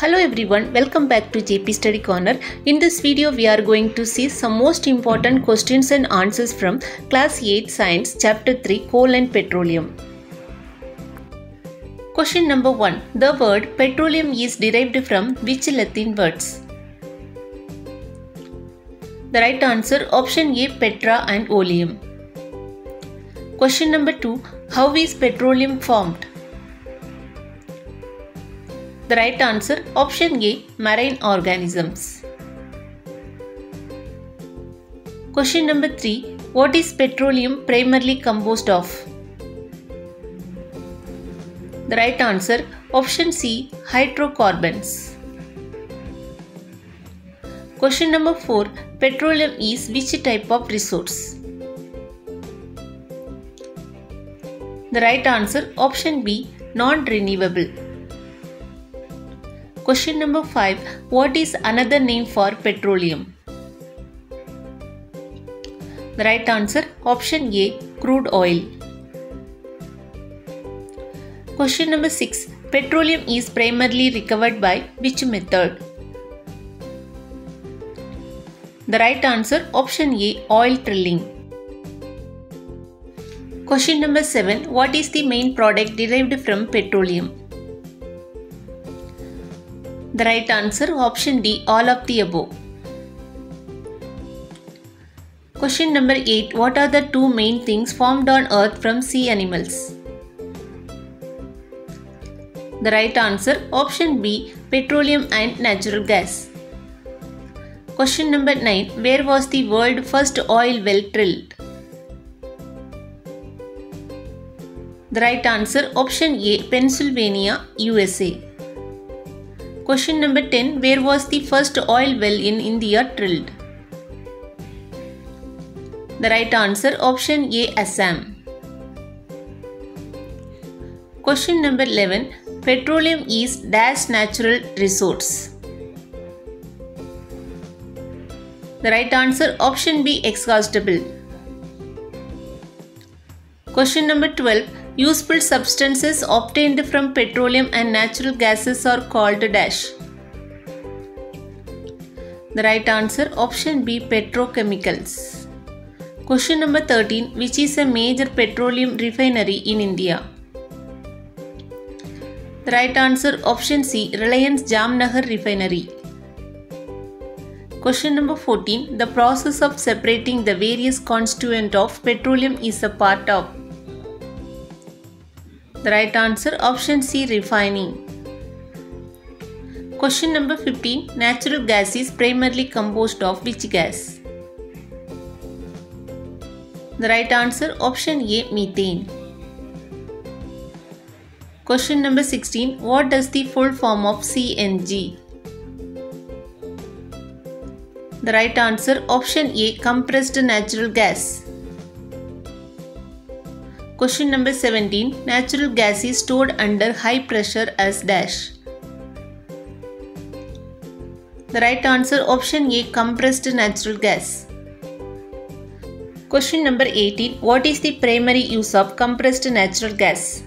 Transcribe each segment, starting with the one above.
Hello everyone, welcome back to JP Study Corner. In this video, we are going to see some most important questions and answers from Class 8 Science Chapter 3 Coal and Petroleum. Question number 1. The word petroleum is derived from which Latin words? The right answer option A Petra and Oleum. Question number 2. How is petroleum formed? The right answer option A marine organisms. Question number 3 What is petroleum primarily composed of? The right answer option C hydrocarbons. Question number 4 Petroleum is which type of resource? The right answer option B non renewable. Question number 5 What is another name for petroleum? The right answer option A crude oil. Question number 6 Petroleum is primarily recovered by which method? The right answer option A oil drilling. Question number 7 What is the main product derived from petroleum? The right answer option D all of the above. Question number 8 What are the two main things formed on earth from sea animals? The right answer option B petroleum and natural gas. Question number 9 Where was the world first oil well drilled? The right answer option A Pennsylvania, USA. Question number 10 Where was the first oil well in India drilled? The right answer option A Assam. Question number 11 Petroleum is dash natural resource. The right answer option B exhaustible. Question number 12 Useful substances obtained from petroleum and natural gases are called dash. The right answer option B petrochemicals. Question number 13 Which is a major petroleum refinery in India? The right answer option C Reliance Jamnagar refinery. Question number 14 The process of separating the various constituent of petroleum is a part of the right answer option C refining. Question number 15 Natural gas is primarily composed of which gas? The right answer option A methane. Question number 16 What does the full form of CNG? The right answer option A compressed natural gas. Question number 17 Natural gas is stored under high pressure as dash. The right answer option A compressed natural gas. Question number 18 What is the primary use of compressed natural gas?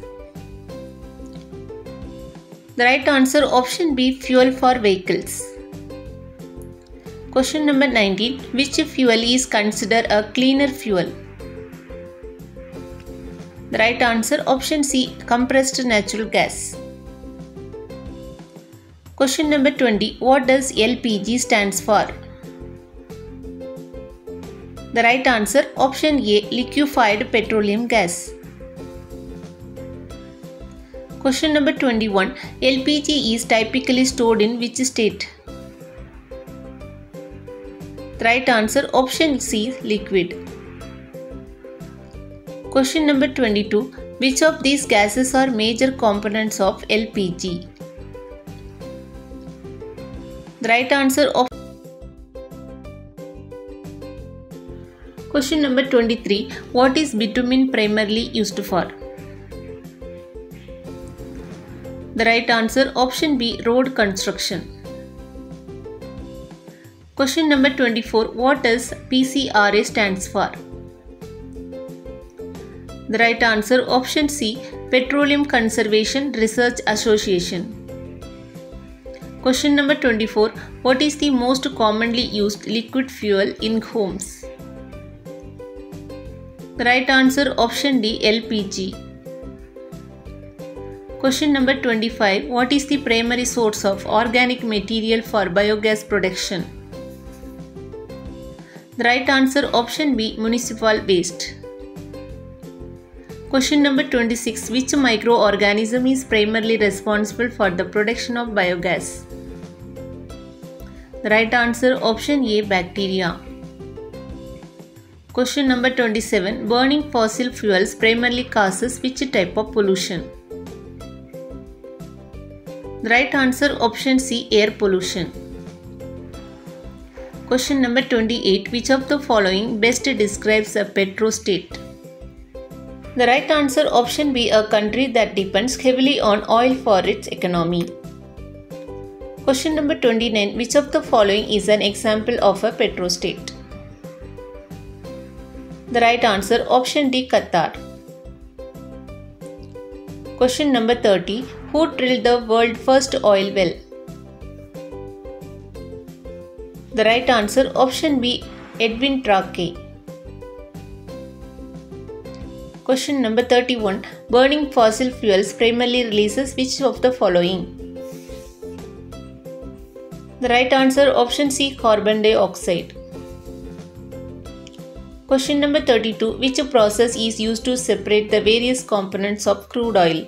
The right answer option B fuel for vehicles. Question number 19 Which fuel is considered a cleaner fuel? The right answer option C compressed natural gas. Question number 20 What does LPG stands for? The right answer option A liquefied petroleum gas. Question number 21 LPG is typically stored in which state? The right answer option C liquid. Question number 22 Which of these gases are major components of LPG? The right answer of Question number 23 What is bitumen primarily used for? The right answer option B road construction. Question number 24 What does PCRA stands for? The right answer option C Petroleum Conservation Research Association. Question number 24. What is the most commonly used liquid fuel in homes? The right answer option D LPG. Question number 25. What is the primary source of organic material for biogas production? The right answer option B municipal waste. Question number 26. Which microorganism is primarily responsible for the production of biogas? The right answer option A bacteria. Question number 27. Burning fossil fuels primarily causes which type of pollution? The right answer option C air pollution. Question number 28. Which of the following best describes a petrostate? The right answer option B a country that depends heavily on oil for its economy. Question number 29. Which of the following is an example of a petrostate? The right answer option D Qatar. Question number 30. Who drilled the world first oil well? The right answer option B Edwin Tracey. Question number 31. Burning fossil fuels primarily releases which of the following? The right answer option C carbon dioxide. Question number 32. Which process is used to separate the various components of crude oil?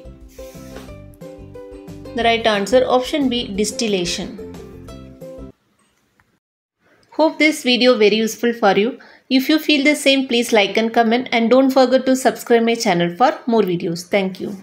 The right answer option B distillation. Hope this video very useful for you. If you feel the same please like and comment and don't forget to subscribe my channel for more videos. Thank you.